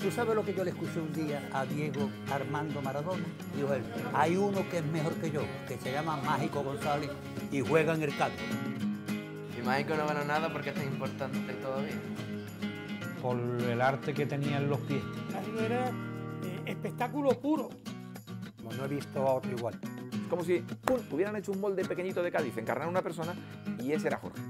¿Tú sabes lo que yo le escuché un día a Diego Armando Maradona? Dijo él, hay uno que es mejor que yo, que se llama Mágico González y juega en el campo. Y Mágico no gana nada porque es tan importante todavía. Por el arte que tenía en los pies. Era eh, espectáculo puro. No he visto a otro igual. Es como si ¡pum! hubieran hecho un molde pequeñito de Cádiz, encarnar a una persona y ese era Jorge.